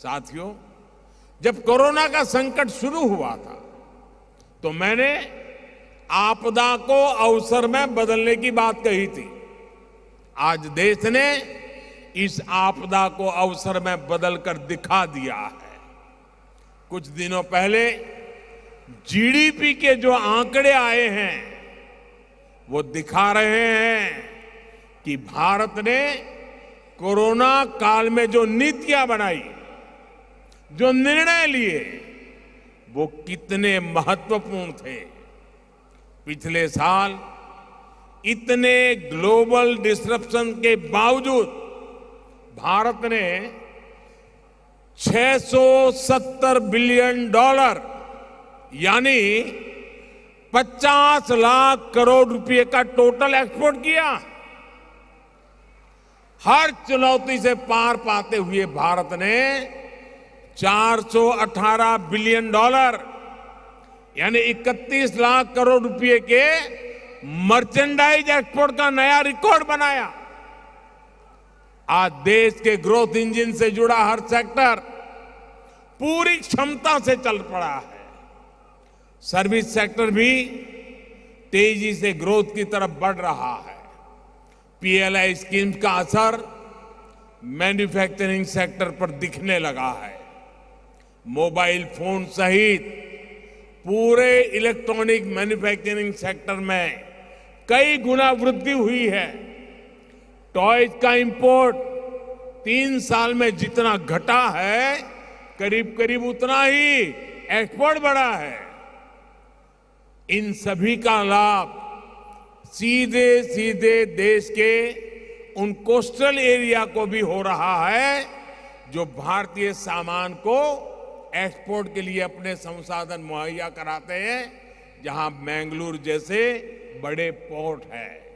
साथियों, जब कोरोना का संकट शुरू हुआ था तो मैंने आपदा को अवसर में बदलने की बात कही थी। आज देश ने इस आपदा को अवसर में बदलकर दिखा दिया है। कुछ दिनों पहले जीडीपी के जो आंकड़े आए हैं, वो दिखा रहे हैं कि भारत ने कोरोना काल में जो नीतियाँ बनाई जो निर्णय लिए, वो कितने महत्वपूर्ण थे। पिछले साल इतने ग्लोबल डिस्ट्रप्शन के बावजूद भारत ने 670 बिलियन डॉलर, यानी 50 लाख करोड़ रुपए का टोटल एक्सपोर्ट किया। हर चुनौती से पार पाते हुए भारत ने 418 बिलियन डॉलर, यानी 31 लाख करोड़ रुपए के मर्चेंडाइज एक्सपोर्ट का नया रिकॉर्ड बनाया। आज देश के ग्रोथ इंजन से जुड़ा हर सेक्टर पूरी क्षमता से चल पड़ा है। सर्विस सेक्टर भी तेज़ी से ग्रोथ की तरफ़ बढ़ रहा है। पीएलआई स्कीम का असर मैन्युफैक्चरिंग सेक्टर पर दिखने लगा है। मोबाइल फ़ोन सहित पूरे इलेक्ट्रॉनिक मैन्युफैक्चरिंग सेक्टर में कई गुना वृद्धि हुई है। टॉयज का इंपोर्ट तीन साल में जितना घटा है करीब करीब उतना ही एक्सपोर्ट बढ़ा है। इन सभी का लाभ सीधे सीधे देश के उन कोस्टल एरिया को भी हो रहा है, जो भारतीय सामान को एक्सपोर्ट के लिए अपने संसाधन मुहैया कराते हैं जहाँ मैंगलोर जैसे बड़े पोर्ट है।